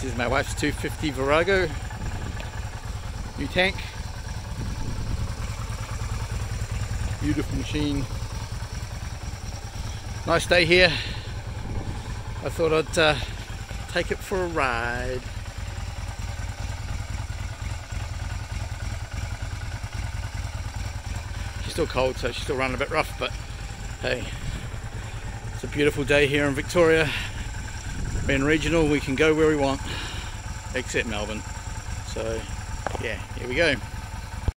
This is my wife's 250 Virago. New tank. Beautiful machine. Nice day here. I thought I'd uh, take it for a ride. She's still cold, so she's still running a bit rough, but hey, it's a beautiful day here in Victoria. Being regional, we can go where we want, except Melbourne. So, yeah, here we go.